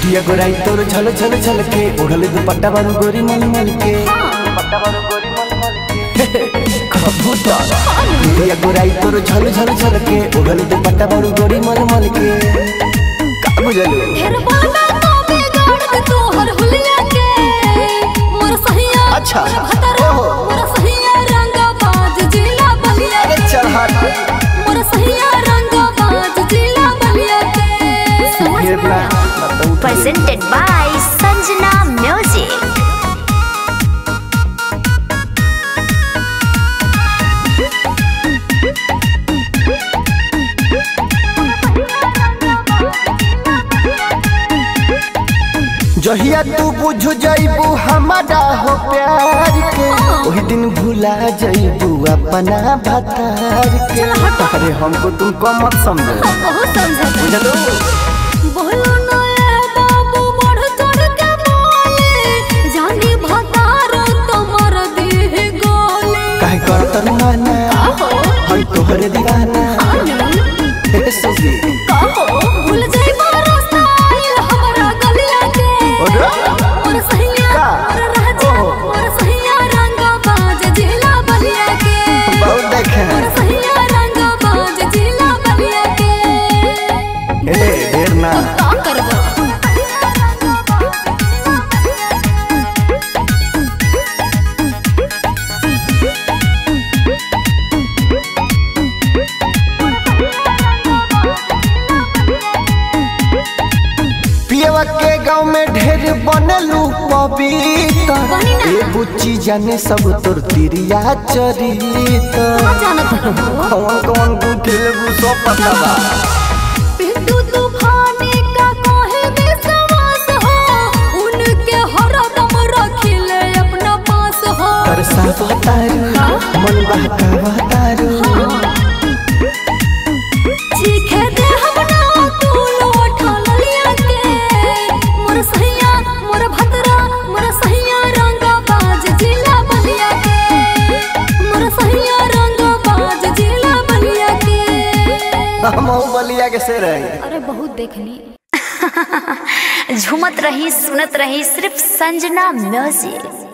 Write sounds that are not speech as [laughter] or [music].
ছুটিয়া গোড়াই তোর ছল ছল ছলকে ওড়ালে দু পাট্টা বারু গরি মল মলকে। ছুটিয়া গোড়াই তোর ছল ছল ছলকে ওড়ালে দু পাট্টা বারু গরি মল মলকে। বুঝালো আচ্ছা। Presented by Sanjana Music. जहिया तू बुझ जाइबू हमारा हो प्यार के वही दिन भुला जाइबू अपना भतार के [laughs] अरे हमको तुम कम मत समझो बहुत ना का करबो पियवा के गाँव में ढेर बनलू ना। जाने सब तोर तिरिया जानत रहो कौन कौन सब पता हम बलिया के अरे बहुत देख ली। [laughs] झूमत रही सुनत रही सिर्फ़ संजना म्यूज़िक।